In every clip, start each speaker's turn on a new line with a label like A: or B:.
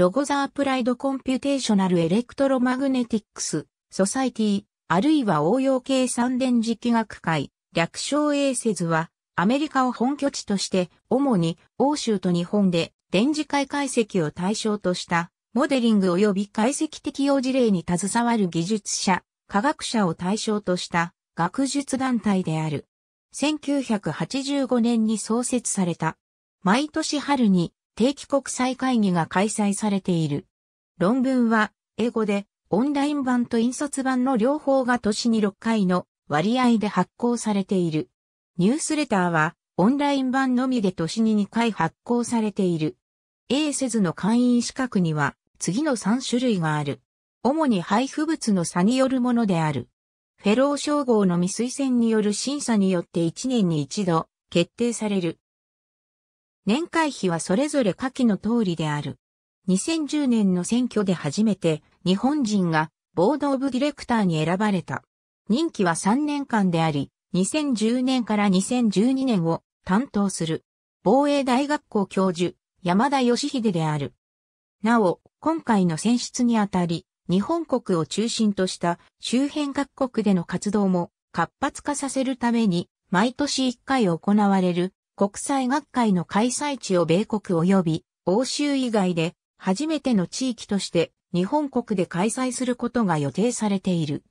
A: ロゴ The Applied Computational Electromagnetics Society、あるいは応用計算電磁気学会、略称 ACES は、アメリカを本拠地として、主に欧州と日本で電磁界解析を対象としたモデリング及び解析適用事例に携わる技術者、科学者を対象とした学術団体である。1985年に創設された。毎年春に定期国際会議が開催されている。論文は英語でオンライン版と印刷版の両方が年に6回の割合で発行されている。ニュースレターはオンライン版のみで年に2回発行されている。A せずの会員資格には次の3種類がある。主に配布物の差によるものである。フェロー称号の未推薦による審査によって1年に一度決定される。年会費はそれぞれ下記の通りである。2010年の選挙で初めて日本人がボードオブディレクターに選ばれた。任期は3年間であり、2010年から2012年を担当する。防衛大学校教授、山田義秀である。なお、今回の選出にあたり、日本国を中心とした周辺各国での活動も活発化させるために、毎年1回行われる国際学会の開催地を米国及び欧州以外で初めての地域として日本国で開催することが予定されている。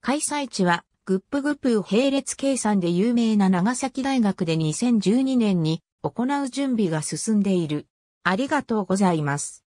A: 開催地はグップグップ並列計算で有名な長崎大学で2012年に行う準備が進んでいる。ありがとうございます。